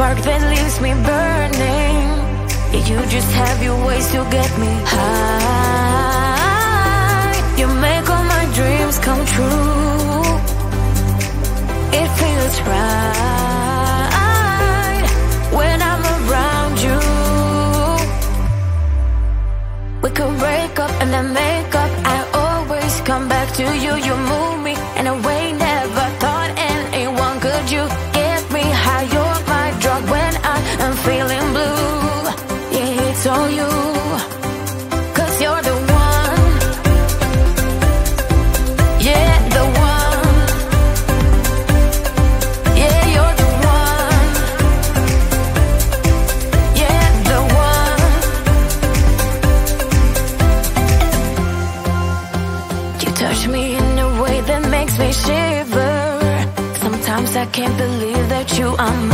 spark that leaves me burning. You just have your ways to get me high. You make all my dreams come true. It feels right when I'm around you. We could break up and then make up. you, I'm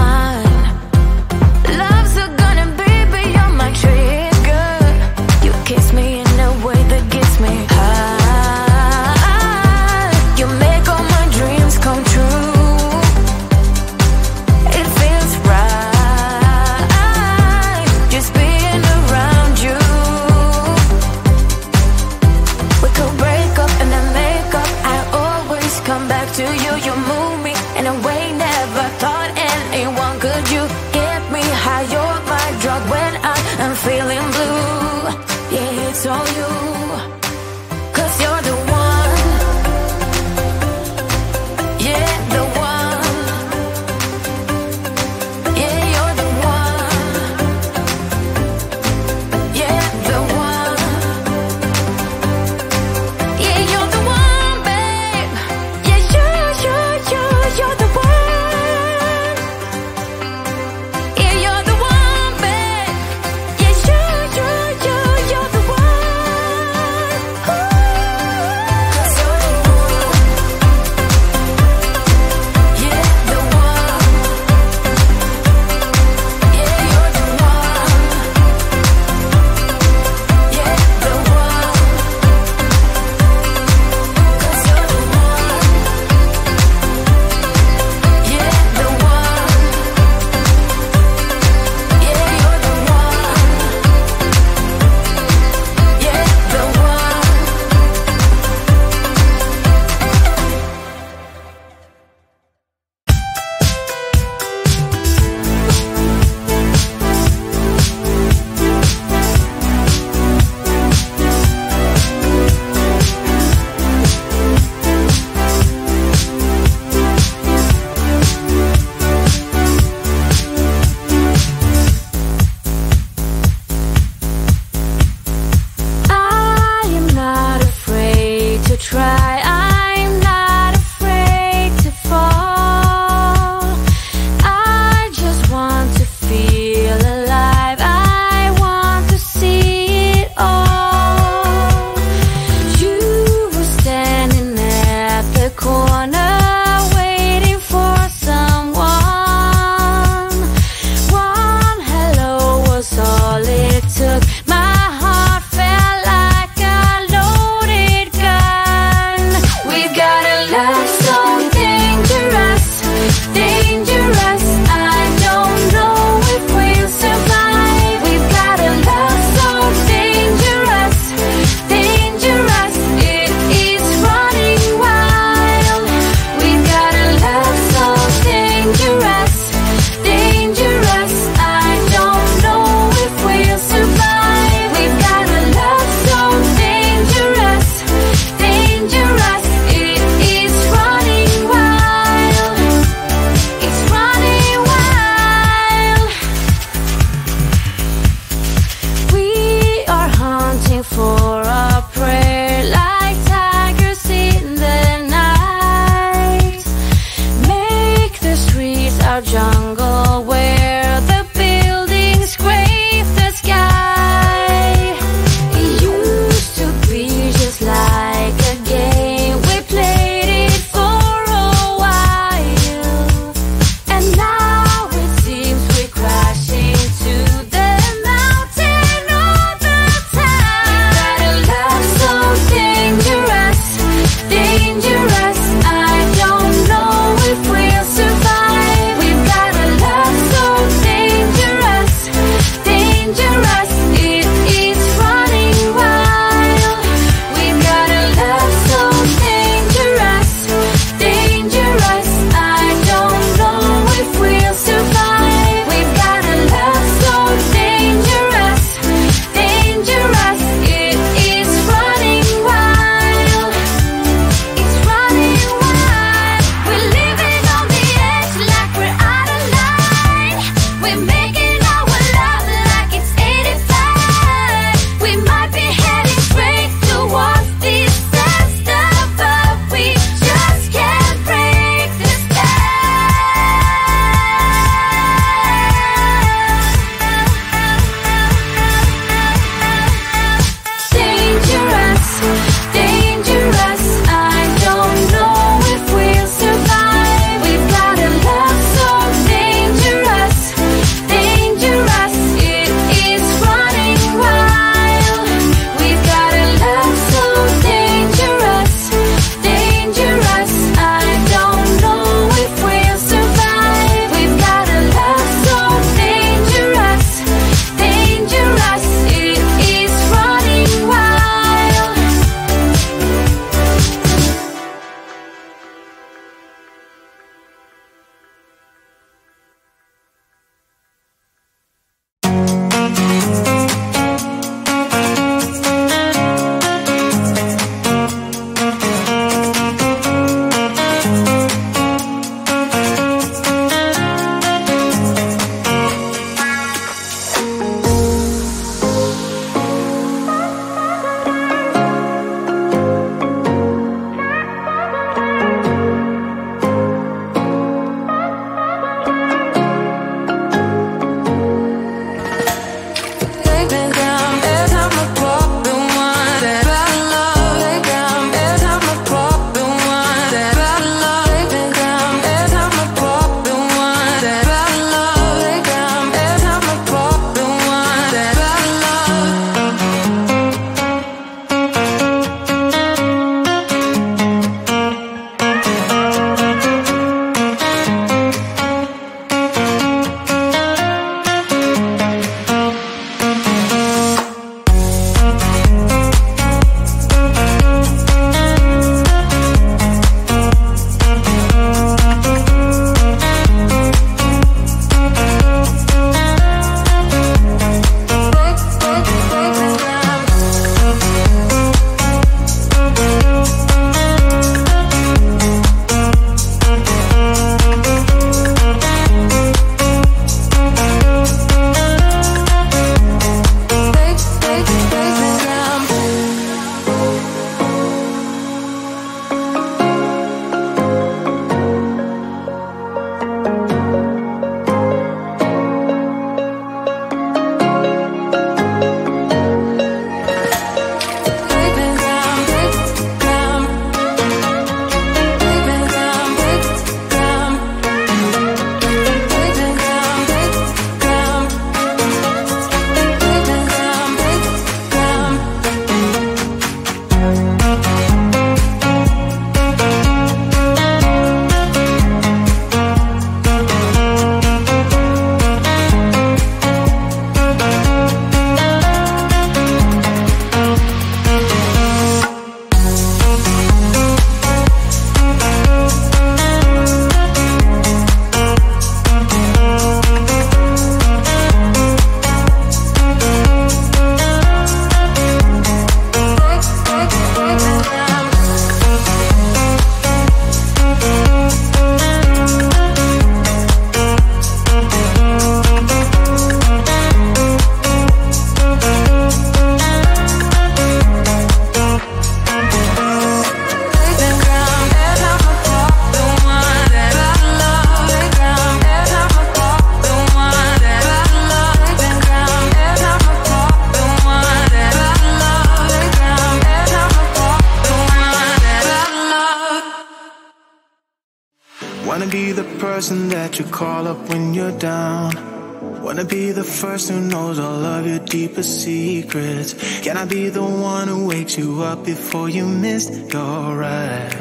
deepest secrets. Can I be the one who wakes you up before you miss your ride?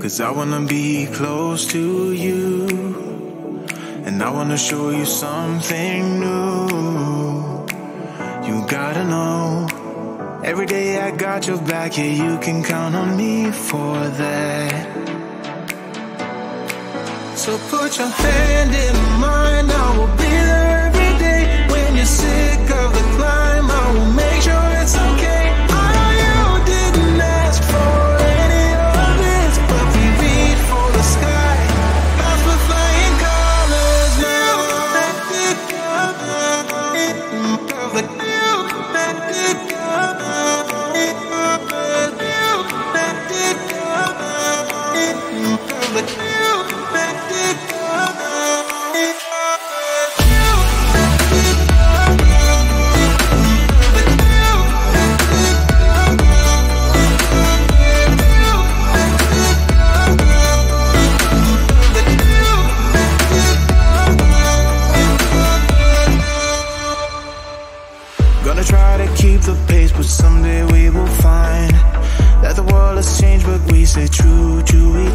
Cause I wanna be close to you. And I wanna show you something new. You gotta know. Every day I got your back, yeah, you can count on me for that. So put your hand in mine, I will sick of the climb, I will make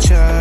future.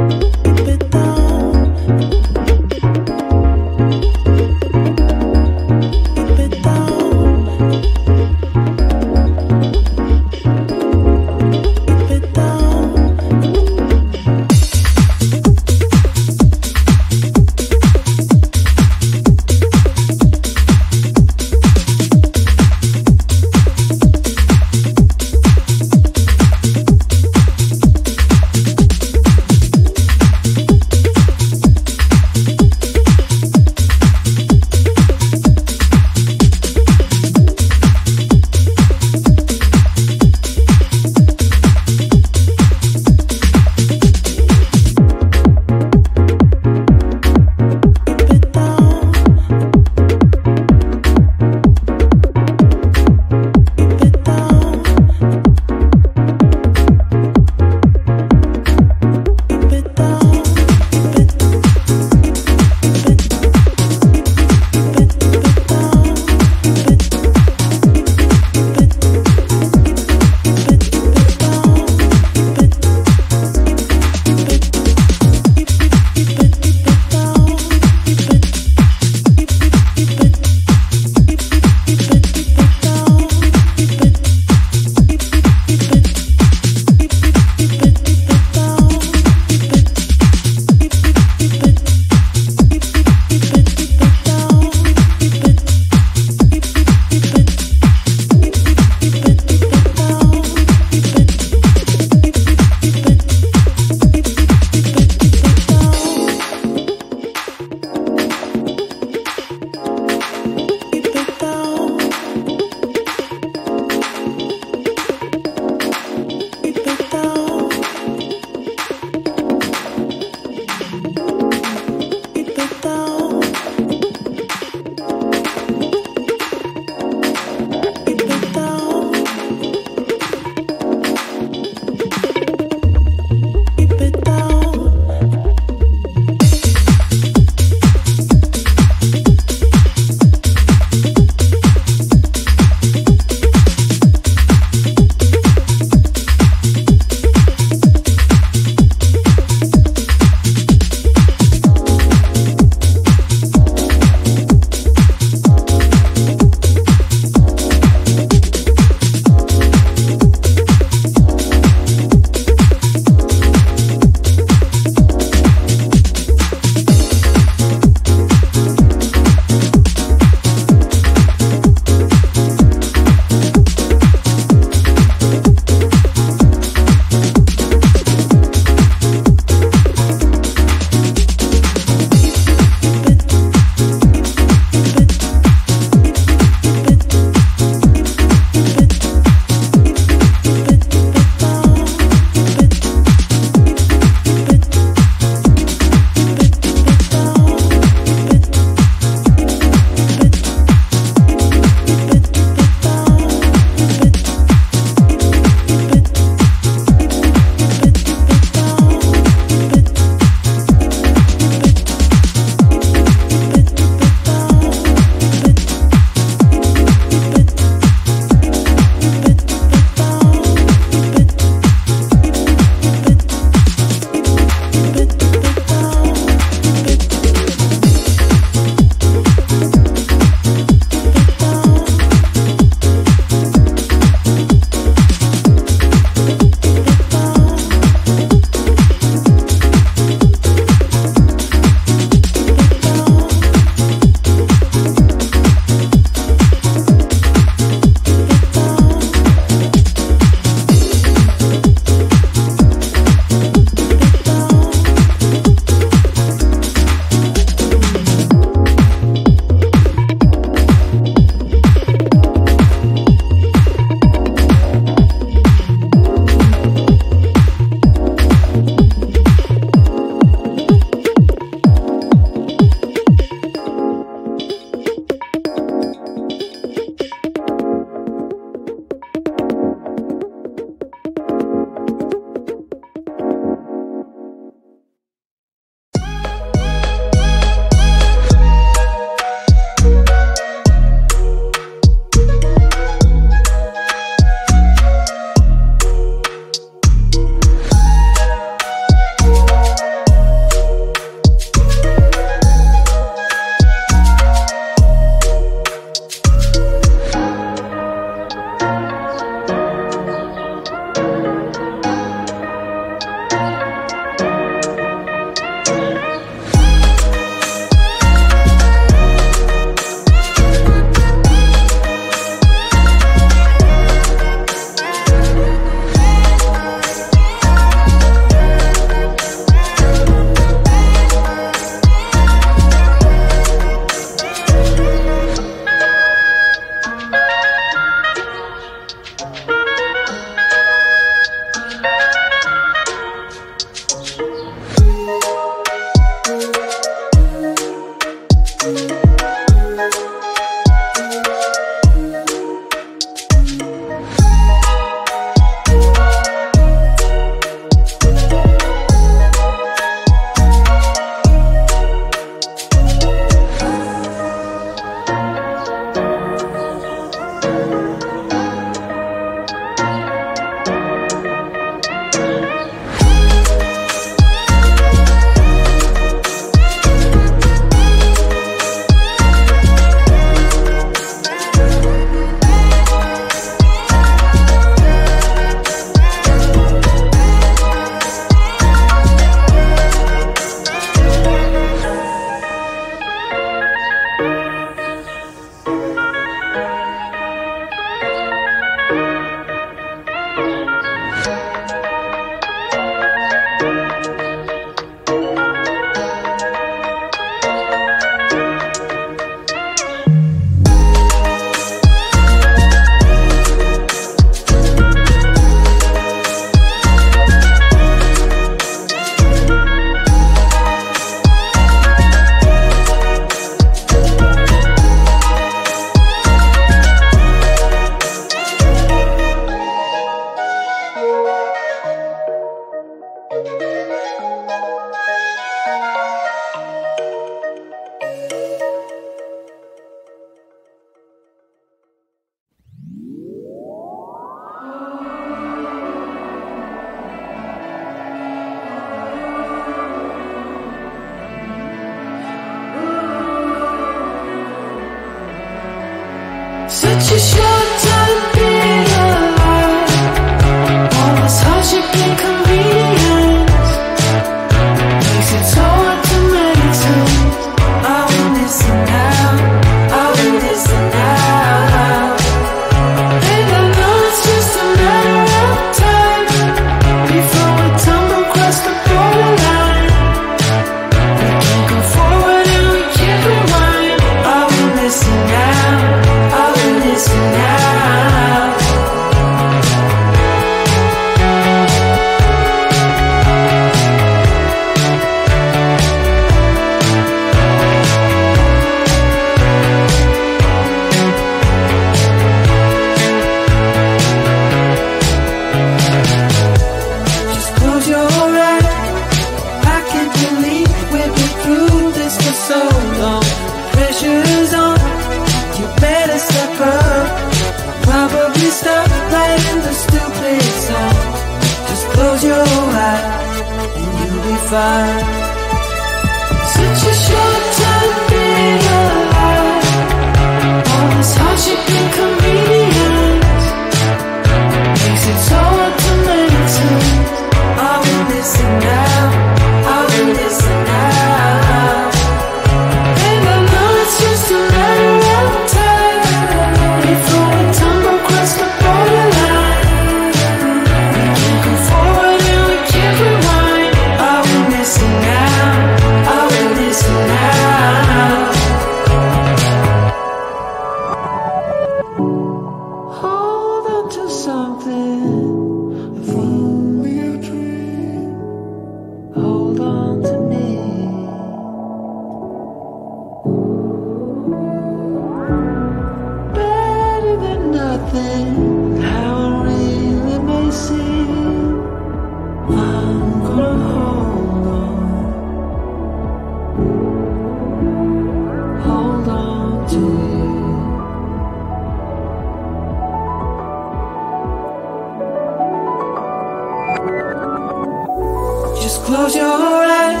Close your eyes.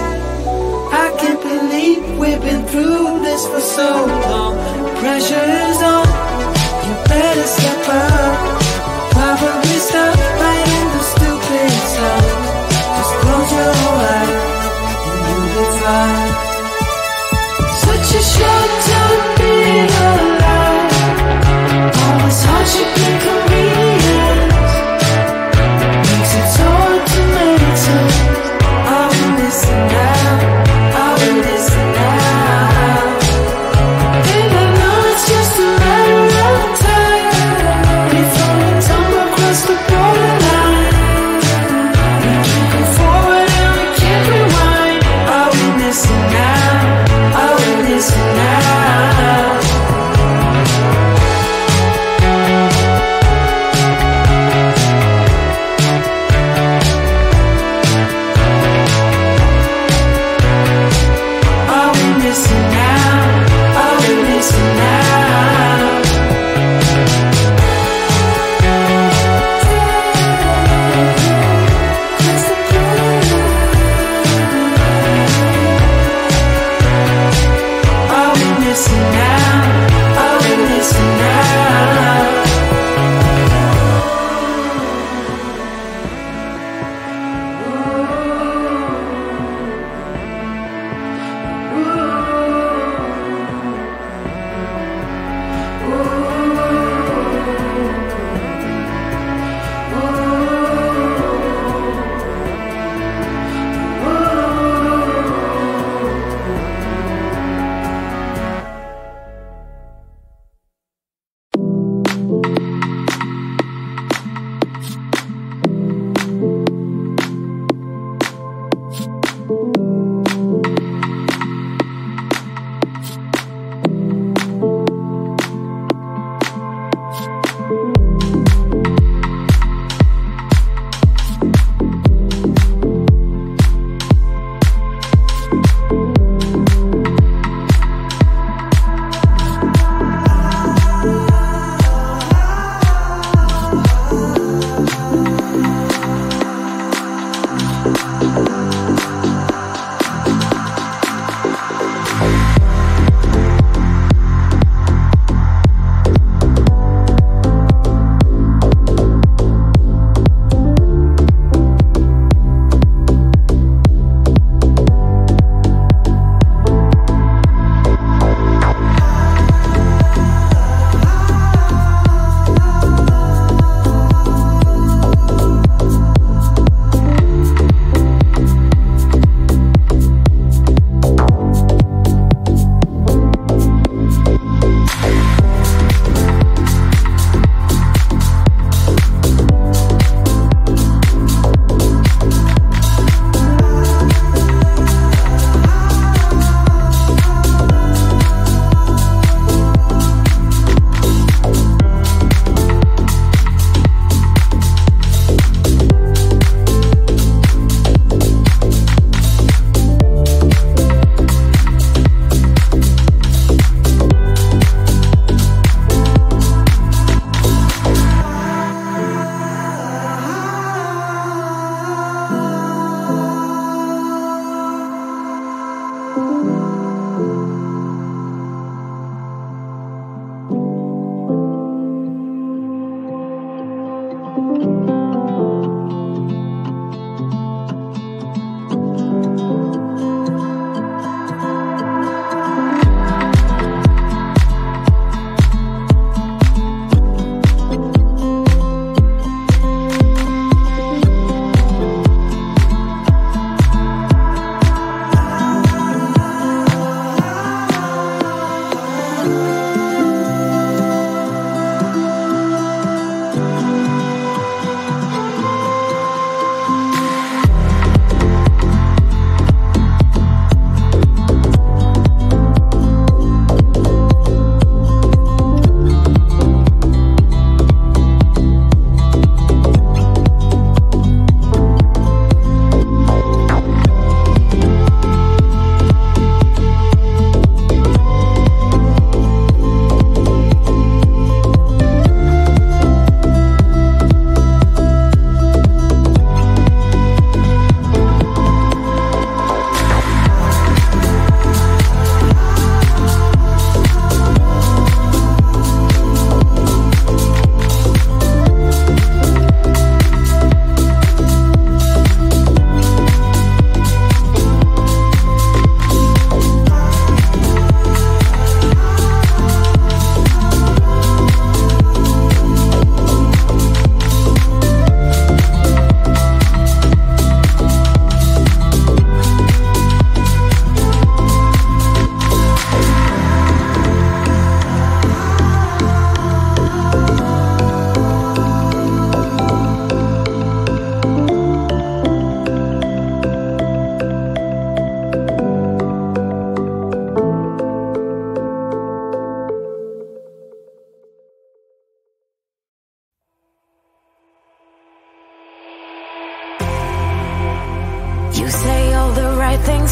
I can't believe we've been through this for so long. Pressure's on. You better step up. Probably stop writing the stupid song. Just close your eyes and you'll be fine. Such a short time being alive. All this hardship can come.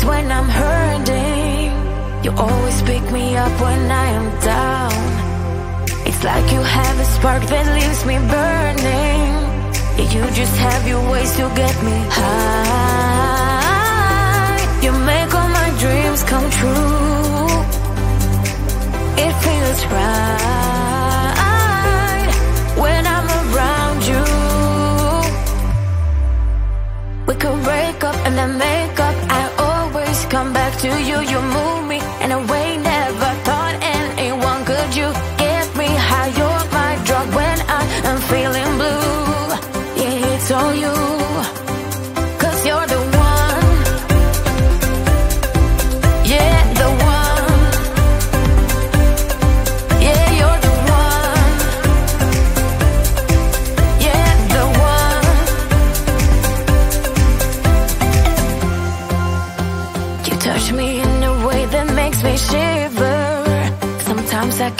When I'm hurting. You always pick me up when I am down. It's like you have a spark that leaves me burning. Yeah, you just have your ways to get me high. You make all my dreams come true. It feels right when I'm around you. We could break up and then make up. To you. You move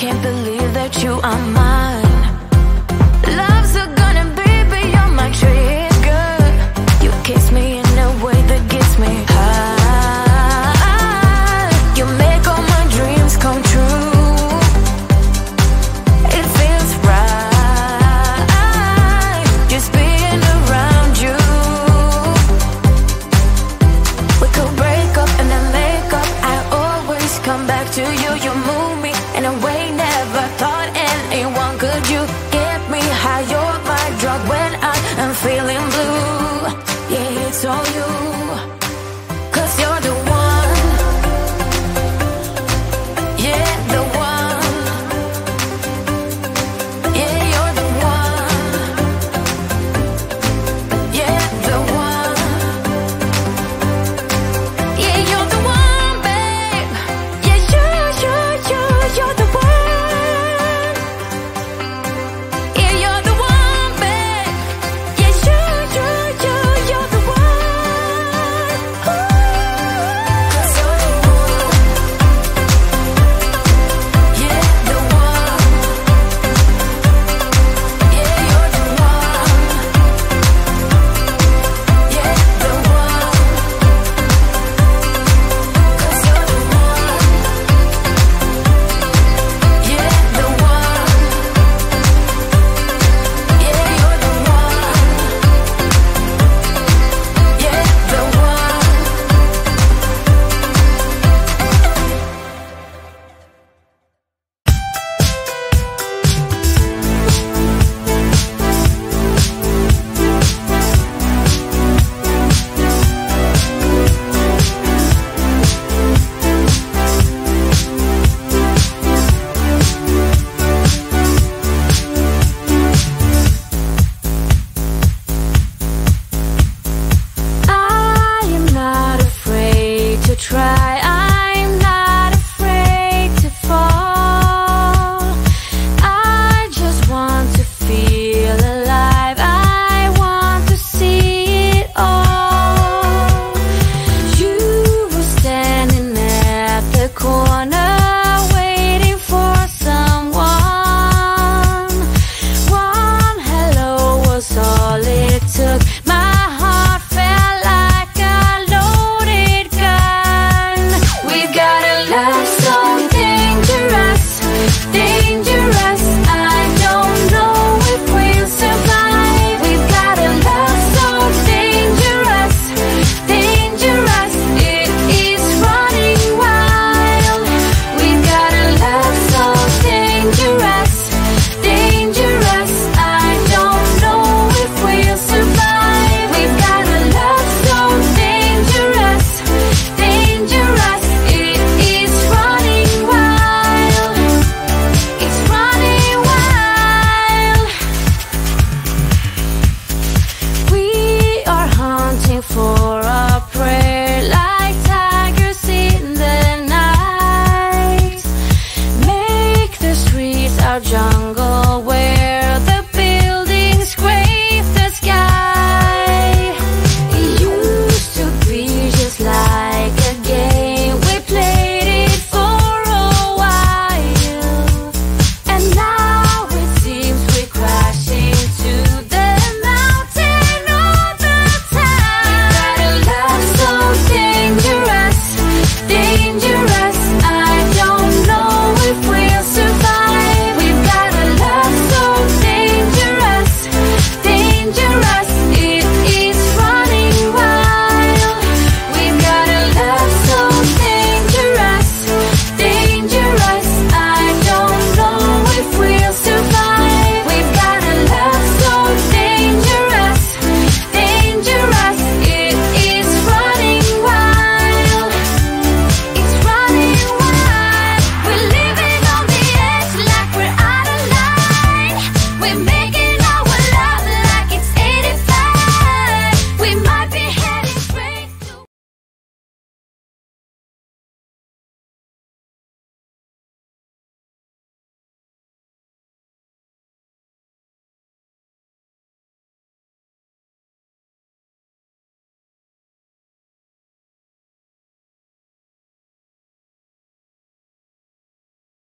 can't believe that you are mine.